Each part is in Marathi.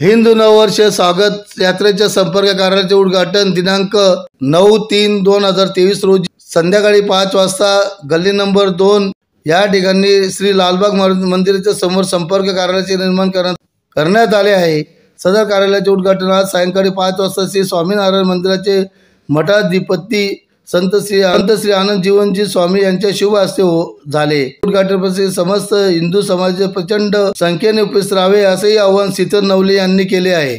हिंदू नववर्ष स्वागत यात्रेच्या संपर्क कार्यालयाचे उद्घाटन दिनांक नऊ तीन दोन हजार तेवीस रोजी संध्याकाळी पाच वाजता गल्ली नंबर दोन या ठिकाणी श्री लालबाग मंदिराच्या समोर संपर्क कार्यालयाचे निर्माण करण्यात आले आहे. सदर कार्यालयाचे उद्घाटन आज सायंकाळी पाच वाजता श्री स्वामीनारायण मंदिराचे मठाधिपती संत श्री संत श्री आनंद जीवनजी स्वामी यांच्या शुभ हस्ते हो झाले. उद्घाटन समस्त हिंदू समाजाचे प्रचंड संख्येने उपस्थित राहावे असेही आवाहन शीतल नवले यांनी केले आहे.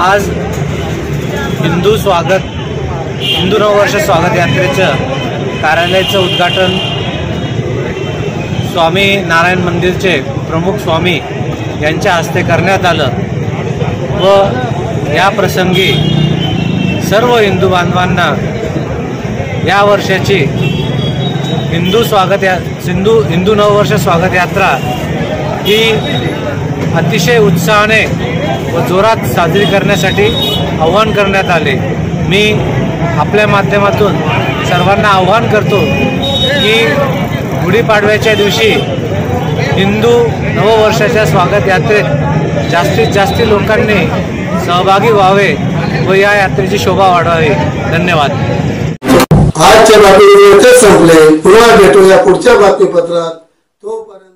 आज हिंदू स्वागत हिंदू नववर्ष स्वागत यात्रेचं कार्यालयाचं उद्घाटन स्वामी नारायण मंदिरचे प्रमुख स्वामी यांच्या हस्ते करण्यात आलं व या प्रसंगी सर्व हिंदू बांधवांना या वर्षाची हिंदू स्वागत या सिंधू हिंदू नववर्ष स्वागत यात्रा ही अतिशय उत्साहाने व जोरात साजरी करण्यासाठी आव्हान करण्यात आले. मी आपल्या माध्यमातून सर्वांना आव्हान करतो की गुढीपाडव्याच्या दिवशी हिंदू नववर्षाच्या स्वागत यात्रेत जास्तीत जास्त लोकांनी सहभागी व्हावे व या यात्रेची शोभा वाढवावी. धन्यवाद. आजच्या बातमीपत्र संपले. पुन्हा भेटूया पुढच्या बातमीपत्रात. तोपर्यंत